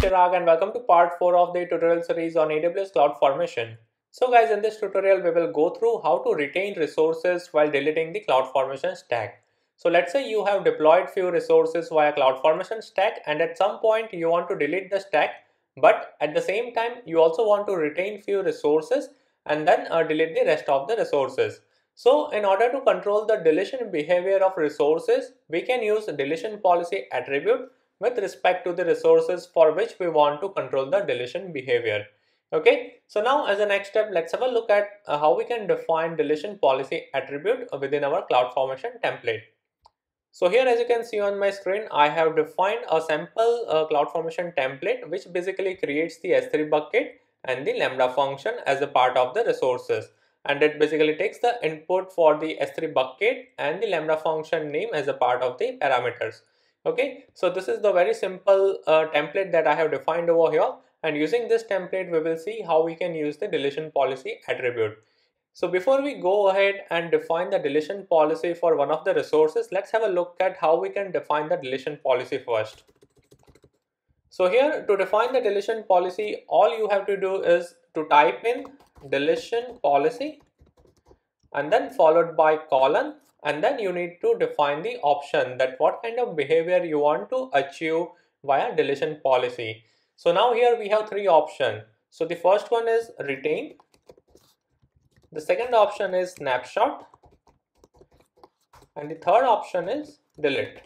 Chirag and welcome to part 4 of the tutorial series on AWS Cloud Formation. So guys, in this tutorial we will go through how to retain resources while deleting the CloudFormation stack. So let's say you have deployed few resources via CloudFormation stack and at some point you want to delete the stack but at the same time you also want to retain few resources and then uh, delete the rest of the resources. So in order to control the deletion behavior of resources, we can use deletion policy attribute with respect to the resources for which we want to control the deletion behavior. Okay, so now as a next step, let's have a look at uh, how we can define deletion policy attribute within our CloudFormation template. So here as you can see on my screen, I have defined a sample uh, CloudFormation template which basically creates the S3 bucket and the Lambda function as a part of the resources. And it basically takes the input for the S3 bucket and the Lambda function name as a part of the parameters okay so this is the very simple uh, template that I have defined over here. And using this template we will see how we can use the deletion policy attribute. So before we go ahead and define the deletion policy for one of the resources let's have a look at how we can define the deletion policy first. So here to define the deletion policy all you have to do is to type in deletion policy and then followed by colon and then you need to define the option that what kind of behavior you want to achieve via deletion policy. So now here we have three options. So the first one is retain. The second option is snapshot. And the third option is delete.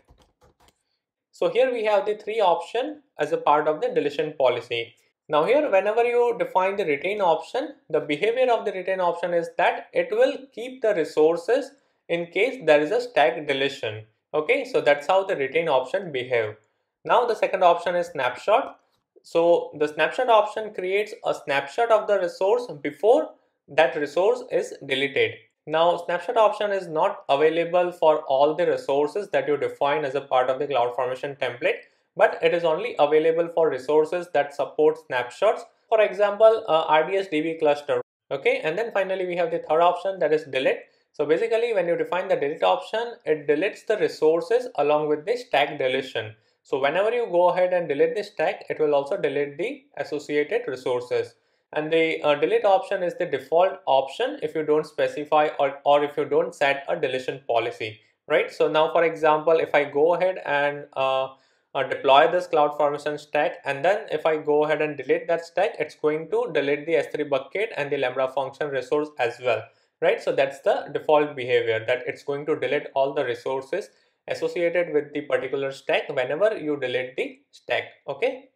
So here we have the three option as a part of the deletion policy. Now here whenever you define the retain option, the behavior of the retain option is that it will keep the resources in case there is a stack deletion. Okay, so that's how the retain option behave. Now the second option is snapshot. So the snapshot option creates a snapshot of the resource before that resource is deleted. Now snapshot option is not available for all the resources that you define as a part of the CloudFormation template, but it is only available for resources that support snapshots. For example, uh, RDS DB cluster. Okay, and then finally we have the third option that is delete. So basically when you define the delete option, it deletes the resources along with the stack deletion. So whenever you go ahead and delete the stack, it will also delete the associated resources. And the uh, delete option is the default option if you don't specify or, or if you don't set a deletion policy, right? So now for example, if I go ahead and uh, uh, deploy this CloudFormation stack and then if I go ahead and delete that stack, it's going to delete the S3 bucket and the Lambda function resource as well right? So that's the default behavior that it's going to delete all the resources associated with the particular stack whenever you delete the stack, okay?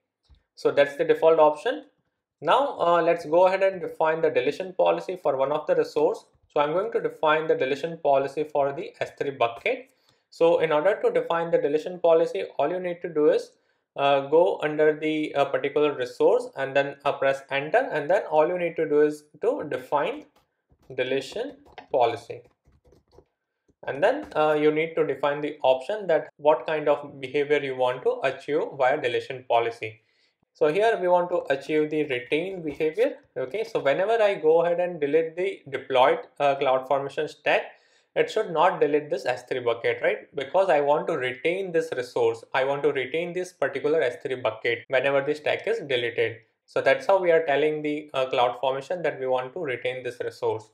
So that's the default option. Now uh, let's go ahead and define the deletion policy for one of the resource. So I'm going to define the deletion policy for the S3 bucket. So in order to define the deletion policy, all you need to do is uh, go under the uh, particular resource and then uh, press enter and then all you need to do is to define deletion policy. And then uh, you need to define the option that what kind of behavior you want to achieve via deletion policy. So here we want to achieve the retain behavior okay? So whenever i go ahead and delete the deployed uh, cloud formation stack it should not delete this s3 bucket right? Because i want to retain this resource. I want to retain this particular s3 bucket whenever the stack is deleted so that's how we are telling the uh, cloud formation that we want to retain this resource.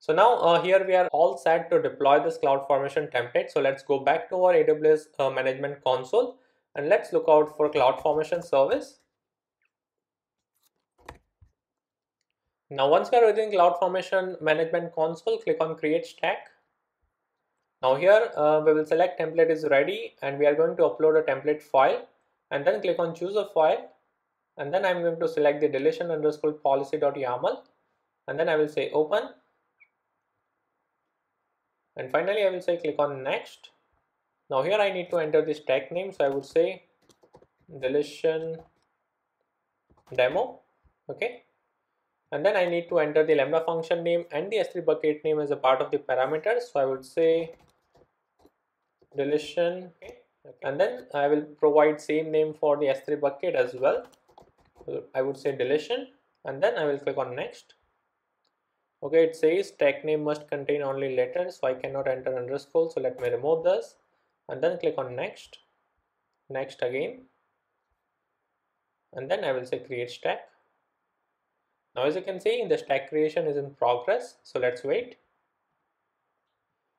So now uh, here we are all set to deploy this cloud formation template. So let's go back to our AWS uh, management console and let's look out for cloud formation service. Now once we are within cloud formation management console, click on create stack. Now here uh, we will select template is ready and we are going to upload a template file and then click on choose a file and then I'm going to select the deletion underscore policy.yaml and then I will say open. And finally I will say click on next. Now here I need to enter the tag name. So I would say deletion demo. Okay. And then I need to enter the lambda function name and the s3 bucket name as a part of the parameters so I would say deletion. Okay. and then I will provide same name for the s3 bucket as well I would say deletion and then I will click on next okay it says tag name must contain only letters so I cannot enter underscore so let me remove this and then click on next next again and then I will say create stack. Now as you can see in the stack creation is in progress so let's wait.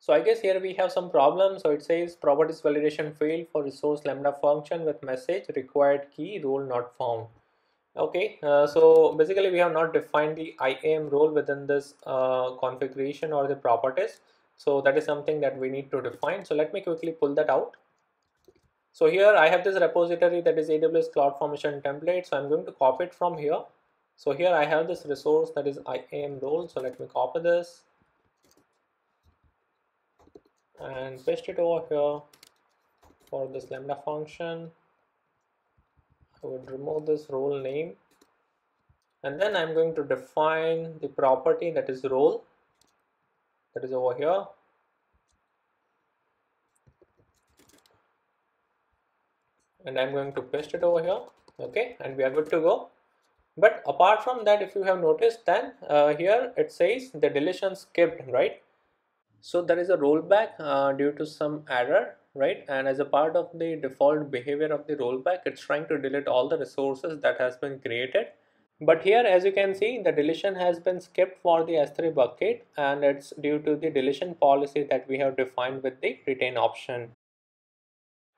So I guess here we have some problem. So it says properties validation failed for resource lambda function with message required key role not found. Okay, uh, so basically we have not defined the IAM role within this uh, configuration or the properties. So that is something that we need to define. So let me quickly pull that out. So here I have this repository that is AWS CloudFormation template. So I'm going to copy it from here. So here I have this resource that is IAM role. So let me copy this and paste it over here for this lambda function. I would remove this role name. And then I'm going to define the property that is role. That is over here. And I'm going to paste it over here. Okay and we are good to go. But apart from that if you have noticed then uh, here it says the deletion skipped right? So there is a rollback uh, due to some error right? And as a part of the default behavior of the rollback it's trying to delete all the resources that has been created. But here as you can see the deletion has been skipped for the S3 bucket and it's due to the deletion policy that we have defined with the retain option.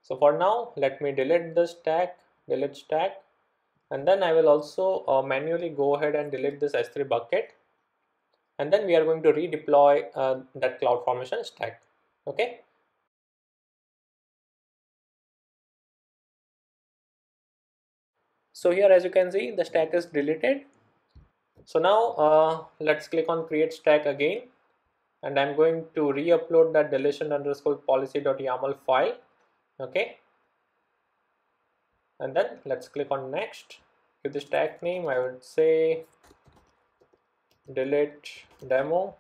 So for now let me delete the stack, delete stack. And then I will also uh, manually go ahead and delete this S3 bucket. And then we are going to redeploy uh, that cloud formation stack okay so here as you can see the stack is deleted. So now uh, let's click on create stack again. And I'm going to re-upload that deletion underscore policy.yaml file. Okay. And then let's click on next. Give the stack name I would say delete demo.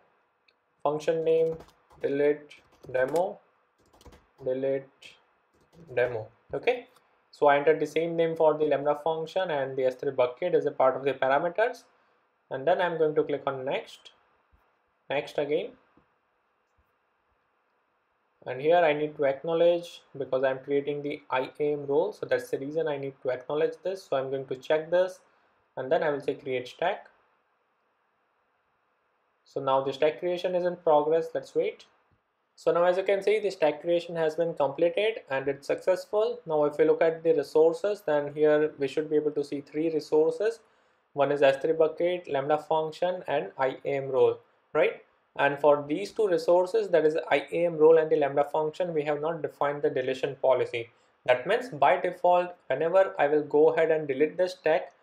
Function name delete demo. Delete demo. Okay so I entered the same name for the lambda function and the S3 bucket as a part of the parameters. And then I'm going to click on next. Next again. And here I need to acknowledge because I'm creating the IAM role. So that's the reason I need to acknowledge this. So I'm going to check this. And then I will say create stack. So now the stack creation is in progress. Let's wait. So now as you can see, the stack creation has been completed and it's successful. Now if we look at the resources, then here we should be able to see three resources. One is S3 bucket, Lambda function and IAM role, right? And for these two resources, that is IAM role and the Lambda function, we have not defined the deletion policy. That means by default, whenever I will go ahead and delete the stack,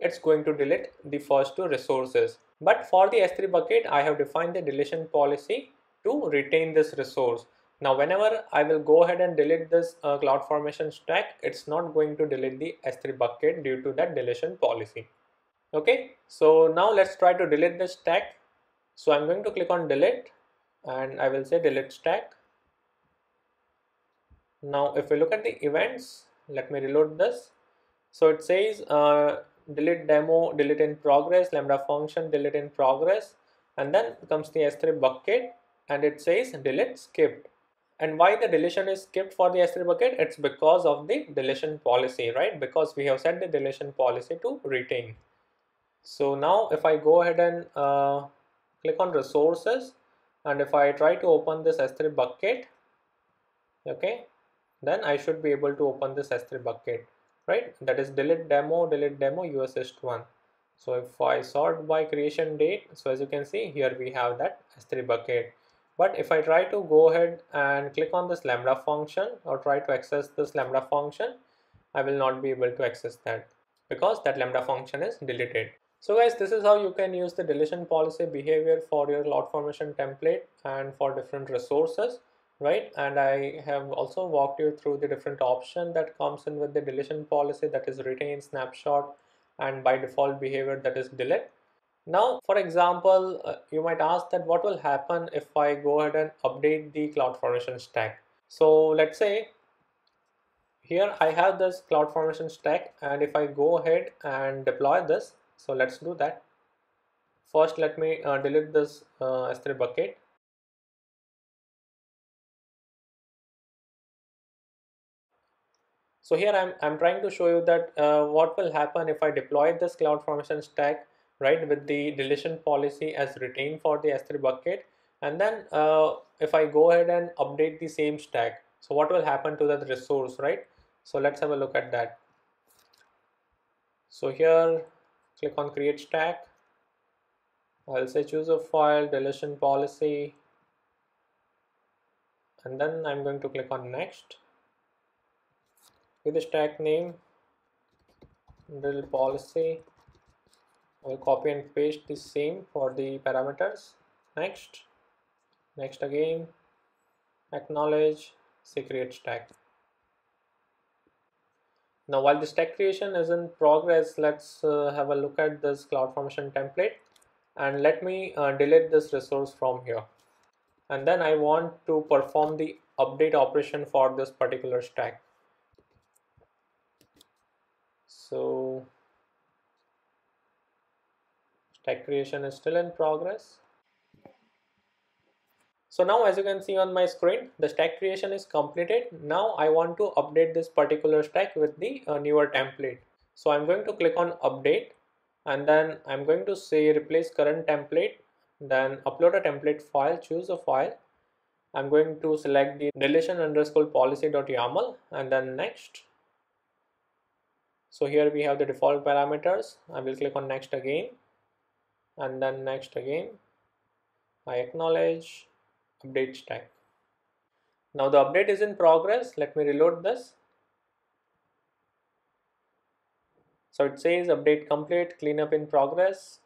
it's going to delete the first two resources. But for the S3 bucket, I have defined the deletion policy to retain this resource. Now, whenever I will go ahead and delete this uh, CloudFormation stack, it's not going to delete the S3 bucket due to that deletion policy. Okay, so now let's try to delete the stack. So I'm going to click on delete and I will say delete stack. Now, if we look at the events, let me reload this. So it says uh, delete demo, delete in progress, lambda function, delete in progress, and then comes the S3 bucket and it says delete skipped. And why the deletion is skipped for the S3 bucket? It's because of the deletion policy, right? Because we have set the deletion policy to retain. So now if I go ahead and uh, click on resources and if I try to open this S3 bucket, okay, then I should be able to open this S3 bucket right that is delete demo delete demo us-east-1 so if I sort by creation date so as you can see here we have that s3 bucket but if I try to go ahead and click on this lambda function or try to access this lambda function I will not be able to access that because that lambda function is deleted. So guys this is how you can use the deletion policy behavior for your CloudFormation template and for different resources right? And I have also walked you through the different option that comes in with the deletion policy that is retain snapshot and by default behavior that is delete now for example uh, you might ask that what will happen if I go ahead and update the CloudFormation stack? So let's say here I have this CloudFormation stack and if I go ahead and deploy this so let's do that. First let me uh, delete this uh, S3 bucket. So here I'm, I'm trying to show you that uh, what will happen if I deploy this CloudFormation stack right with the deletion policy as retained for the S3 bucket. And then uh, if I go ahead and update the same stack so what will happen to that resource right? So let's have a look at that. So here click on create stack. I'll say choose a file deletion policy. And then I'm going to click on next. With the stack name del policy I'll copy and paste the same for the parameters. Next. Next again. Acknowledge. Secret stack. Now while the stack creation is in progress let's uh, have a look at this CloudFormation template. And let me uh, delete this resource from here. And then I want to perform the update operation for this particular stack. So stack creation is still in progress so now as you can see on my screen, the stack creation is completed. Now I want to update this particular stack with the uh, newer template. So I'm going to click on update and then I'm going to say replace current template, then upload a template file, choose a file. I'm going to select the deletion underscore policy.yaml and then next. So here we have the default parameters. I will click on next again and then next again. I acknowledge update stack. Now the update is in progress. Let me reload this. So it says update complete, cleanup in progress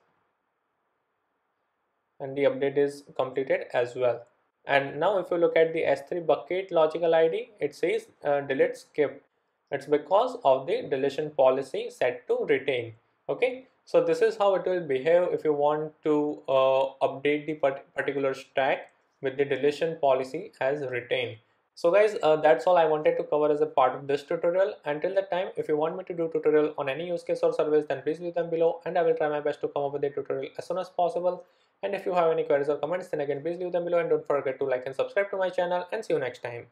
and the update is completed as well. And now if you look at the S3 bucket logical ID, it says uh, delete skip. It's because of the deletion policy set to retain. Okay, so this is how it will behave if you want to uh, update the particular stack with the deletion policy as retained. So guys, uh, that's all I wanted to cover as a part of this tutorial. Until that time, if you want me to do tutorial on any use case or service, then please leave them below and I will try my best to come up with a tutorial as soon as possible. And if you have any queries or comments, then again, please leave them below and don't forget to like and subscribe to my channel and see you next time.